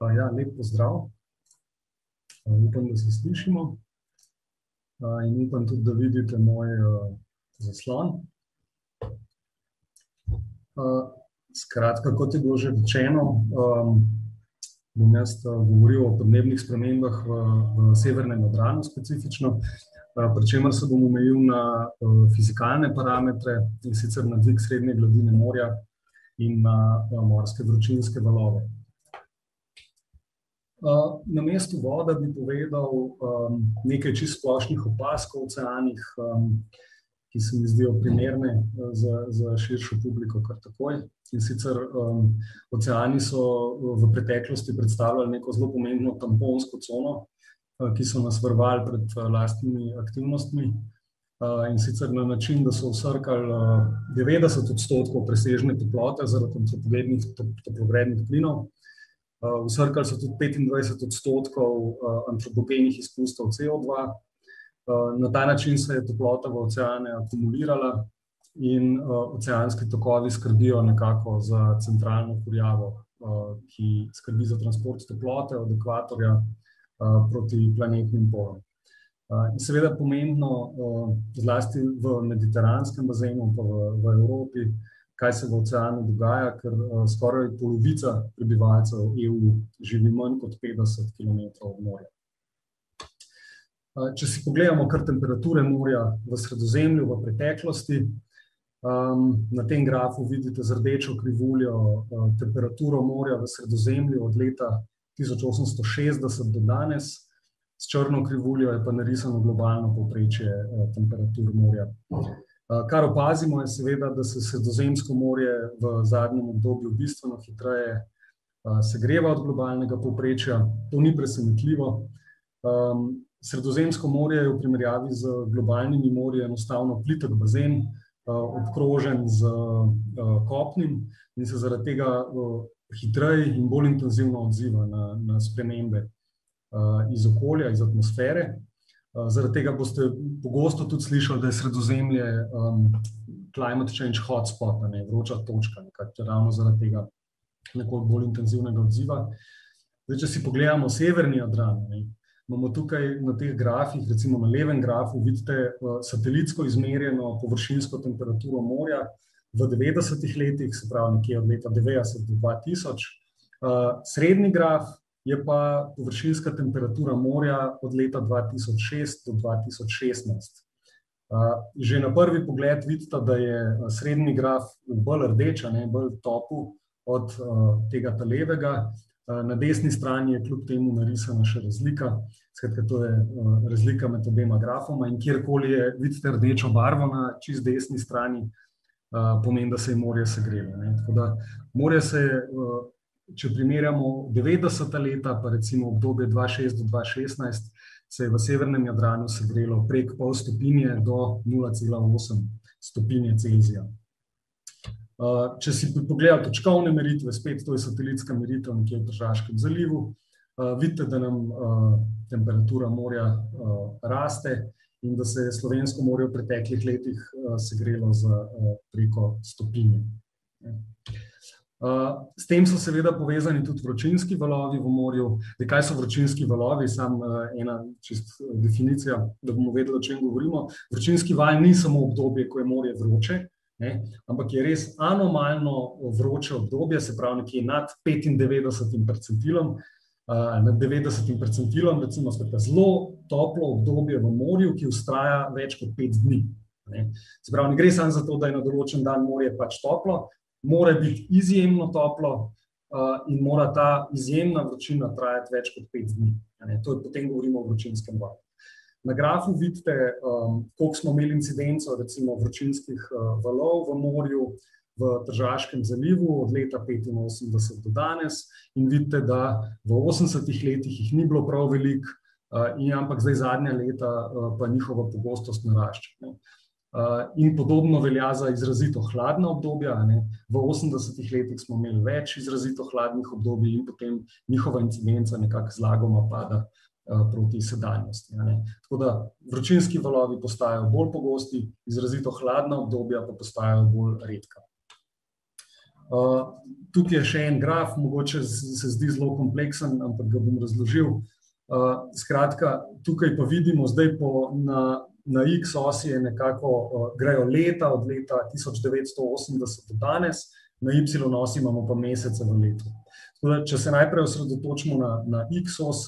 Ja, lep pozdrav. Upam, da se slišimo. In upam tudi, da vidite moj zaslon. Skratka, kot je bilo že rečeno, bom jaz govoril o podnebnih spremembah v severnem Jadranu specifično, pri čemer se bom omejil na fizikalne parametre, in sicer na dvig srednje gladine morja in na morske vročinske valove. Namesto vode bi povedal nekaj čisto splošnih opazk o oceanih, ki se mi zdijo primerne za, za širšo publiko kar takoj. In sicer oceani so v preteklosti predstavljali neko zelo pomembno tamponsko cono, ki so nas varovali pred lastnimi aktivnostmi. In sicer na način, da so vsrkali devetdeset odstotkov presežne toplote zaradi toplogrednih, toplogrednih plinov. Vsrkali so tudi petindvajset odstotkov antropogenih izpustov COdva. Na ta način se je toplota v oceane akumulirala in oceanski tokovi skrbijo nekako za centralno kurjavo, ki skrbi za transport toplote od ekvatorja proti planetnim polom. In seveda pomembno, zlasti v mediteranskem bazenu pa v, v Evropi, kaj se v oceanu dogaja, ker skoraj polovica prebivalcev EU živi manj kot petdeset kilometrov od morja. Če si pogledamo kar temperature morja v Sredozemlju v preteklosti, na tem grafu vidite z rdečo krivuljo temperaturo morja v Sredozemlju od leta tisoč osemsto šestdeset do danes, s črno krivuljo je pa narisano globalno povprečje temperatur morja. Kar opazimo, je seveda, da se Sredozemsko morje v zadnjem obdobju bistveno hitreje segreva od globalnega povprečja, to ni presenetljivo. Sredozemsko morje je v primerjavi z globalnimi morji enostavno plitek bazen, obkrožen s kopnim in se zaradi tega hitreje in bolj intenzivno odziva na, na spremembe iz okolja, iz atmosfere. Zaradi tega boste pogosto tudi slišali, da je Sredozemlje climate change hotspot, ne, vroča točka, ravno zaradi tega nekoliko bolj intenzivnega odziva. Zdaj, če si pogledamo severni Jadran, ne, imamo tukaj na teh grafih, recimo na levem grafu vidite satelitsko izmerjeno površinsko temperaturo morja v devetdesetih letih, se pravi nekje od leta devetdeset do dva tisoč. Srednji graf je pa površinska temperatura morja od leta dva tisoč šest do dva tisoč šestnajst. Že na prvi pogled vidite, da je srednji graf bolj rdeč, ne, bolj topel od tega levega. Na desni strani je kljub temu narisana še razlika, skratka, to je razlika med obema grafoma, in kjerkoli je, vidite rdečo barvo na čisto desni strani, pomeni, da se je morje segrelo, tako da morje se je, če primerjamo devetdeseta leta pa recimo obdobje dva šest do dva šestnajst, se je v severnem Jadranu segrelo prek pol stopinje do nula cela osem stopinje Celzija. Če si pogledate točkovne meritve, spet to je satelitska meritev nekje v Tržaškem zalivu, vidite, da nam temperatura morja raste in da se je slovensko morje v preteklih letih segrelo za preko stopinje. S tem so seveda povezani tudi vročinski valovi v morju. Zdaj, kaj so vročinski valovi, samo ena čisto definicija, da bomo vedeli, o čem govorimo. Vročinski val ni samo obdobje, ko je morje vroče, ne, ampak je res anomalno vroče obdobje, se pravi nekje nad petindevetdesetim percentilom, nad devetdesetim percentilom, recimo skratka zelo toplo obdobje v morju, ki vztraja več kot pet dni, ne. Se pravi, ne gre samo za to, da je na določen dan morje pač toplo, mora biti izjemno toplo in mora ta izjemna vročina trajati več kot pet dni, to potem govorimo o vročinskem valu. Na grafu vidite, koliko smo imeli incidenco recimo vročinskih valov v morju v Tržaškem zalivu od leta petinosemdeset do danes in vidite, da v osemdesetih letih jih ni bilo prav veliko, ampak zdaj zadnja leta pa njihova pogostost narašča, ne. In podobno velja za izrazito hladna obdobja, ne, v osemdesetih letih smo imeli več izrazito hladnih obdobij in potem njihova incidenca nekako zlagoma pada proti sedanjosti. Tako da vročinski valovi postajajo bolj pogosti, izrazito hladna obdobja pa postajajo bolj redka. Tukaj je še en graf, mogoče se zdi zelo kompleksen, ampak ga bom razložil. Skratka, tukaj pa vidimo zdaj na X osi je nekako grejo leta od leta tisoč devetsto osemdeset do danes, na Y osi imamo pa mesece v letu. Da, če se najprej osredotočimo na, na X os,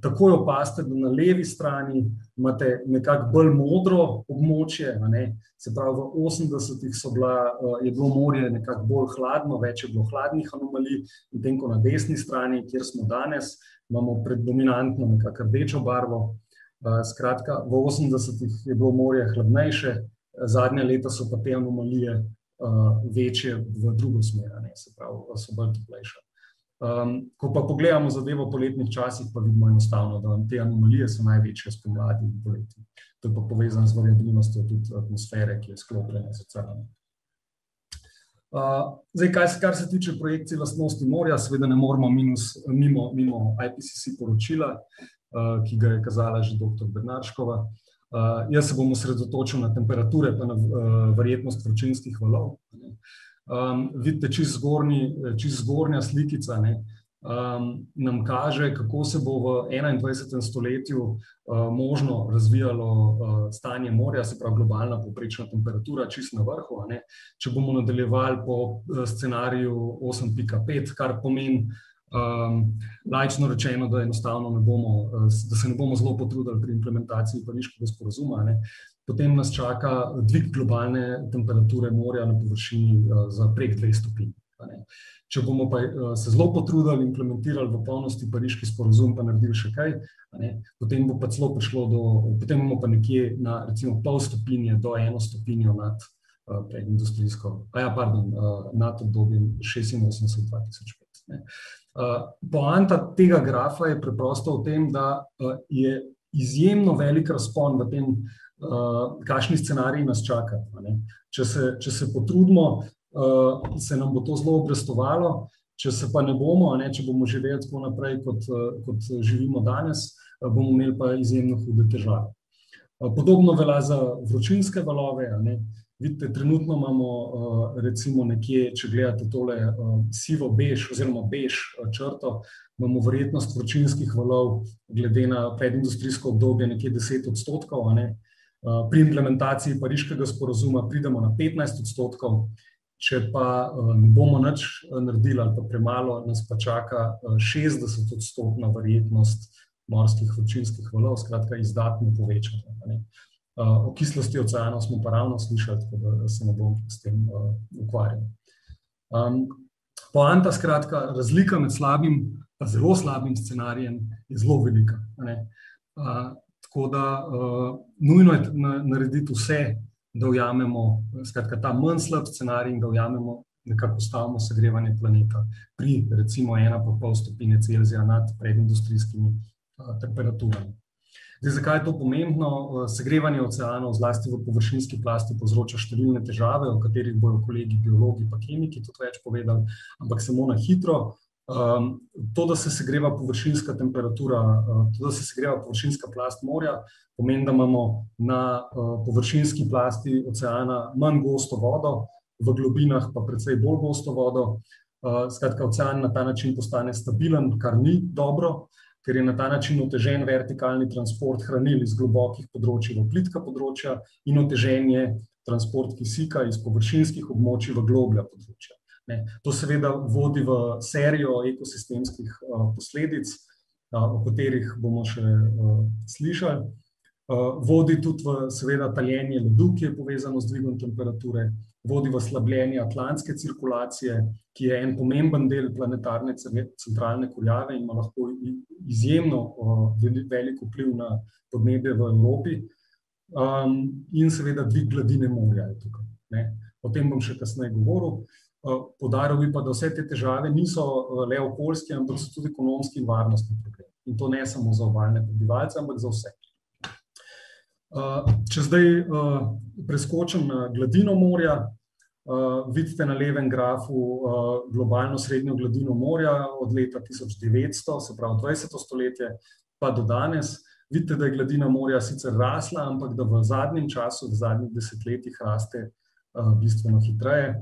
takoj opazite, da na levi strani imate nekako bolj modro območje, ne, se pravi v osemdesetih so bila, je bilo morje nekako bolj hladno, več je bilo hladnih anomalij, medtem ko na desni strani, kjer smo danes, imamo predominantno nekako rdečo barvo. Skratka, v osemdesetih je bilo morje hladnejše, zadnja leta so pa te anomalije, večje v drugo smer, ne, se pravi, so bolj toplejše. Ko pa pogledamo zadevo po letnih časih, pa vidimo enostavno, da te anomalije so največje spomladi in poleti. To je pa povezano z variabilnostjo tudi atmosfere, ki je sklopljena z oceanom. zdaj, kaj kar se tiče projekcije lastnosti morja, seveda ne moremo minus, mimo, mimo IPCC poročila, ki ga je kazala že doktor Bernarškova. jaz se bom osredotočil na temperature pa na verjetnost vročinskih valov. Vidite čisto zgornji, čisto zgornja slikica, ne, nam kaže, kako se bo v enaindvajsetem stoletju, možno razvijalo, stanje morja, se pravi globalna povprečna temperatura čisto na vrhu. Če bomo nadaljevali po scenariju osem pika pet, kar pomeni, laično rečeno, da ne bomo, da se ne bomo zelo potrudili pri implementaciji Pariškega sporazuma, a ne, potem nas čaka dvig globalne temperature morja na površini, za prek dveh stopinj, a ne. Če bomo pa, se zelo potrudili, implementirali v polnosti Pariški sporazum pa naredili še kaj, ne, potem bo pa celo prišlo do, potem bomo pa nekje na recimo pol stopinje do eno stopinjo nad, predindustrijsko, pardon, nad obdobjem šestinosemdeset-dva tisoč pet, ne. poanta tega grafa je preprosto v tem, da, je izjemno velik razpon v tem, kakšni scenariji nas čakajo. Če se, če se potrudimo, se nam bo to zelo obrestovalo, če se pa ne bomo, ne, če bomo živeli tako naprej, kot, kot živimo danes, bomo imeli pa izjemno hude težave. podobno velja za vročinske valove, ne. Vidite, trenutno imamo, recimo nekje, če gledate tole, sivo bež oziroma bež črto, imamo verjetnost vročinskih valov glede na predindustrijsko obdobje nekje deset odstotkov, a ne. Pri implementaciji Pariškega sporazuma pridemo na petnajst odstotkov, če pa, ne bomo nič naredili ali pa premalo, nas pa čaka, šestdesetodstotna verjetnost morskih vročinskih valov, skratka izdatno povečanje, o kislosti oceanov smo pa ravno slišali, tako da se ne bom s tem, ukvarjal. poanta, skratka, razlika med slabim pa zelo slabim scenarijem je zelo velika. Tako da, nujno je narediti vse, da ujamemo, skratka, ta manj slab scenarij in da ujamemo, nekako ustavimo segrevanje planeta pri recimo ena pa pol stopinje Celzija nad predindustrijskimi, temperaturami. Zdaj, zakaj je to pomembno? segrevanje oceanov, zlasti v površinski plasti, povzroča številne težave, o katerih bojo kolegi biologi pa kemiki tudi več povedali, ampak samo na hitro. To, da se segreva površinska temperatura, to, da se segreva površinska plast morja, pomeni, da imamo na, površinski plasti oceana manj gosto vodo, v globinah pa precej bolj gosto vodo. skratka, ocean na ta način postane stabilen, kar ni dobro, ker je na ta način otežen vertikalni transport hranil iz globokih področij v plitka področja in otežen je transport kisika iz površinskih območij v globlja področja, ne. To seveda vodi v serijo ekosistemskih, posledic, o katerih bomo še, slišali. vodi tudi v seveda taljenje ledu, ki je povezano z dvigom temperature, vodi v slabljenje atlantske cirkulacije, ki je en pomemben del planetarne centralne kurjave in ima lahko izjemno, velik vpliv na podnebje v Evropi. in seveda dvig gladine morja je tukaj, ne. O tem bom še kasneje govoril. Poudaril bi pa, da vse te težave niso, le okoljski, ampak so tudi ekonomski in varnostni problem. In to ne samo za obalne prebivalce, ampak za vse. če zdaj, preskočim na gladino morja, vidite na levem grafu, globalno srednjo gladino morja od leta tisoč devetsto, se pravi dvajseto stoletje, pa do danes. Vidite, da je gladina morja sicer rasla, ampak da v zadnjem času, v zadnjih desetletjih raste, bistveno hitreje.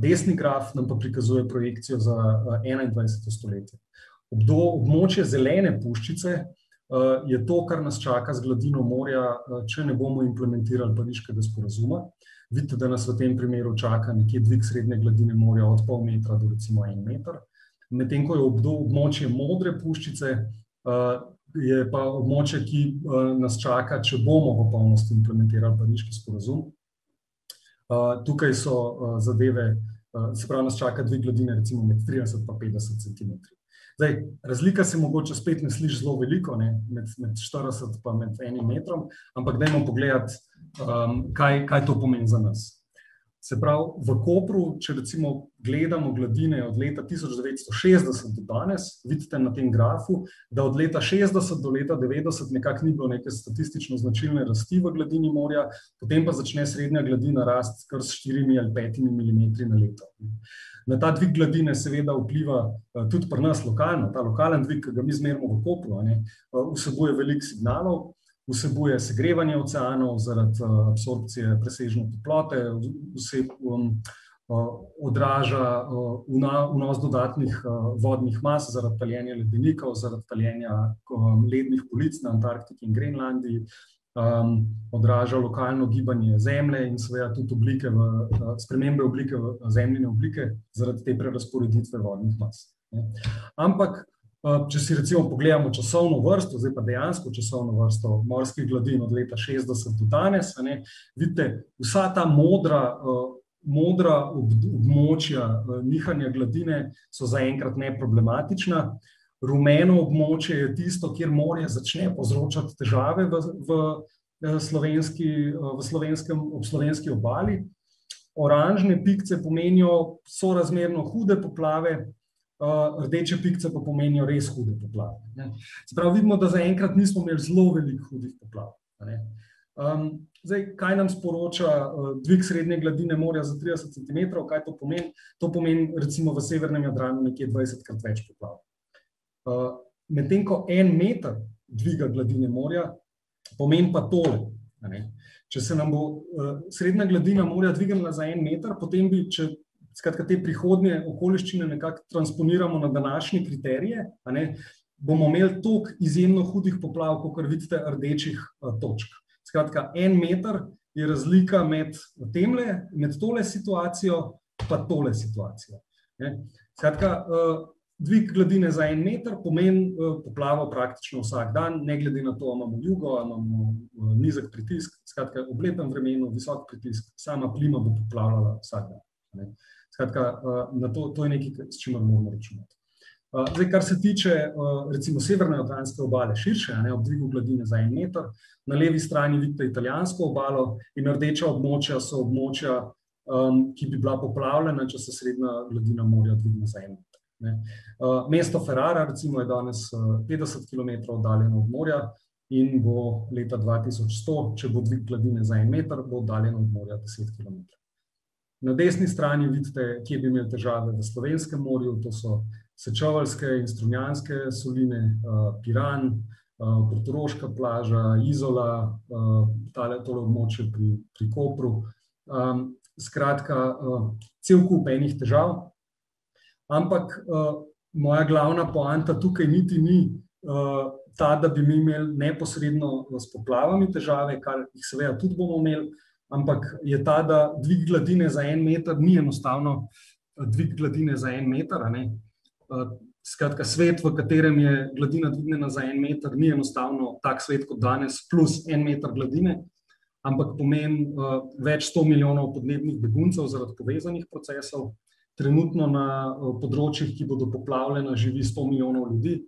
Desni graf nam pa prikazuje projekcijo za 21. stoletje. Območje zelene puščice je to, kar nas čaka z gladino morja, če ne bomo implementirali Pariškega sporazuma. Vidite, da nas v tem primeru čaka nekje dvig srednje gladine morja od pol metra do recimo en meter. Medtem ko je območje modre puščice, je pa območje, ki nas čaka, če bomo v polnosti implementirali Pariški sporazum. Tukaj so zadeve, se pravi, nas čaka dvig gladine recimo med trideset pa petdeset centimetri. Zdaj, razlika se mogoče spet ne sliši zelo veliko, ne, med med štirideset pa med enim metrom, ampak dajmo pogledati, kaj, kaj to pomeni za nas. Se pravi, v Kopru, če recimo gledamo gladine od leta tisoč devetsto šestdeset do danes, vidite na tem grafu, da od leta šestdeset do leta devetdeset nekako ni bilo neke statistično značilne rasti v gladini morja, potem pa začne srednja gladina rasti kar s štirimi ali petimi milimetri na leto. Na ta dvig gladine seveda vpliva tudi pri nas lokalno, ta lokalni dvig, ki ga mi izmerimo v Kopru, ne, vsebuje veliko signalov, vsebuje segrevanje oceanov zaradi absorpcije presežne toplote, odraža vnos dodatnih vodnih mas zaradi taljenja ledenikov, zaradi taljenja lednih polic na Antarktiki in Grenlandiji, odraža lokalno gibanje Zemlje in seveda tudi oblike v, spremembe oblike Zemljine oblike zaradi te prerazporeditve vodnih mas. Ampak če si recimo pogledamo časovno vrsto, zdaj pa dejansko časovno vrsto morskih gladin od leta šestdeset do danes, ne, vidite, vsa ta modra, modra območja nihanja gladine so zaenkrat neproblematična, rumeno območje je tisto, kjer morje začne povzročati težave v, v slovenski, v slovenskem, ob slovenski obali, oranžne pikice pomenijo sorazmerno hude poplave, rdeče pikice pa pomenijo res hude poplave, pravi, vidimo, da zaenkrat nismo imeli zelo veliko hudih poplav, ne. zdaj, kaj nam sporoča dvig srednje gladine morja za trideset centimetrov, kaj to pomeni? To pomeni recimo v severnem Jadranu nekje dvajsetkrat več poplav. medtem ko en meter dviga gladine morja pomeni pa tole. Če se nam bo srednja gladina morja dvignila za en meter, potem bi, če skratka te prihodnje okoliščine nekako transponiramo na današnje kriterije, ne, bomo imeli toliko izjemno hudih poplav, kakor vidite rdečih točk. Skratka, en meter je razlika med temle, med tole situacijo pa tole situacijo, ne. Skratka, dvig gladine za en meter pomeni poplavo praktično vsak dan, ne glede na to, a imamo jugo, a imamo nizek pritisk, skratka, ob lepem vremenu visok pritisk, sama plima bo poplavljala vsak dan, ne. Skratka, na to, to je nekaj, s čimer moramo računati. zdaj, kar se tiče recimo severne Jadranske obale širše, ne, ob dvigu gladine za en meter, na levi strani vidite italijansko obalo in rdeča območja so območja, ki bi bila poplavljena, če se srednja gladina morja dvigne za en meter, ne. mesto Ferrara recimo je danes petdeset kilometrov oddaljeno od morja in bo leta dva tisoč sto, če bo dvig gladine za en meter, bo oddaljeno od morja deset kilometrov. Na desni strani vidite, kje bi imeli težave v slovenskem morju, to so sečoveljske in strunjanske soline, Piran, portoroška plaža, Izola, tale, tole območje pri, pri Kopru. skratka, cel kup enih težav, ampak moja glavna poanta tukaj niti ni ta, da bi mi imeli neposredno s poplavami težave, kar jih seveda tudi bomo imeli, ampak je ta, da dvig gladine za en meter ni enostavno dvig gladine za en meter, ne. skratka, svet, v katerem je gladina dvignjena za en meter, ni enostavno tak svet kot danes plus en meter gladine, ampak pomeni več sto milijonov podnebnih beguncev zaradi povezanih procesov. Trenutno na področjih, ki bodo poplavljena, živi sto milijonov ljudi,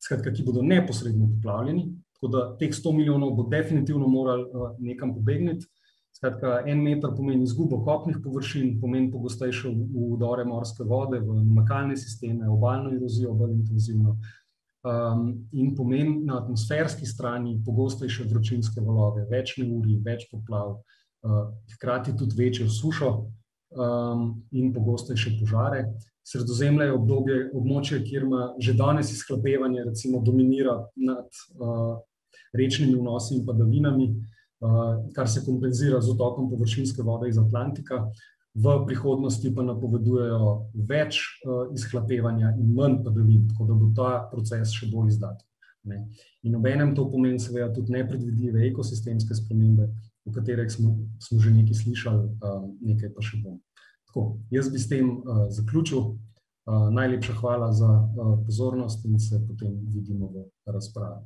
skratka, ki bodo neposredno poplavljeni, tako da teh sto milijonov bo definitivno moralo nekam pobegniti. Skratka, en meter pomeni izgubo kopnih površin, pomeni pogostejše vdore morske vode v namakalne sisteme, obalno erozijo bolj intenzivno, in pomeni na atmosferski strani pogostejše vročinske valove, več neurij, več poplav, hkrati tudi večjo sušo, in pogostejše požare. Sredozemlje je obdobje, območje, kjer ima že danes izhlapevanje recimo dominira nad rečnimi vnosi in padavinami, kar se kompenzira z odtokom površinske vode iz Atlantika. v prihodnosti pa napovedujejo več izhlapevanja in manj padavin, tako da bo ta proces še bolj izdaten. In obenem to pomeni seveda tudi nepredvidljive ekosistemske spremembe, o katerih smo, smo že nekaj slišali, nekaj pa še bom. Tako, jaz bi s tem zaključil. Najlepša hvala za pozornost in se potem vidimo v razpravi.